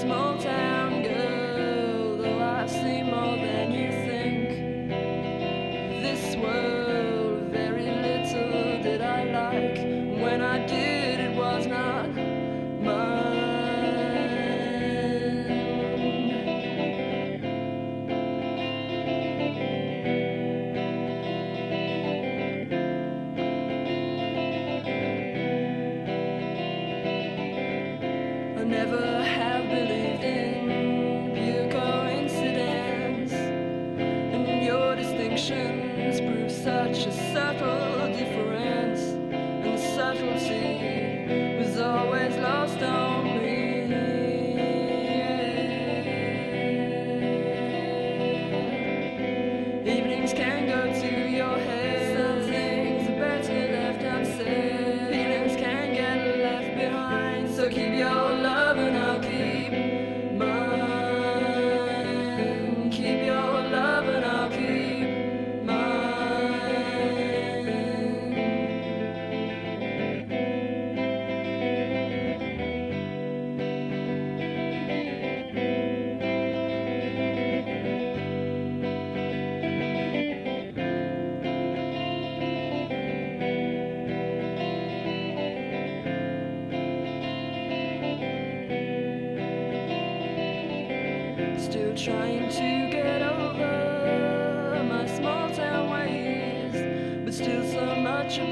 small town girl, though I've seen more than you think. This world, very little did I like. When I did, it was not mine. I never have such a subtle difference, and subtlety Still trying to get over my small town ways, but still so much a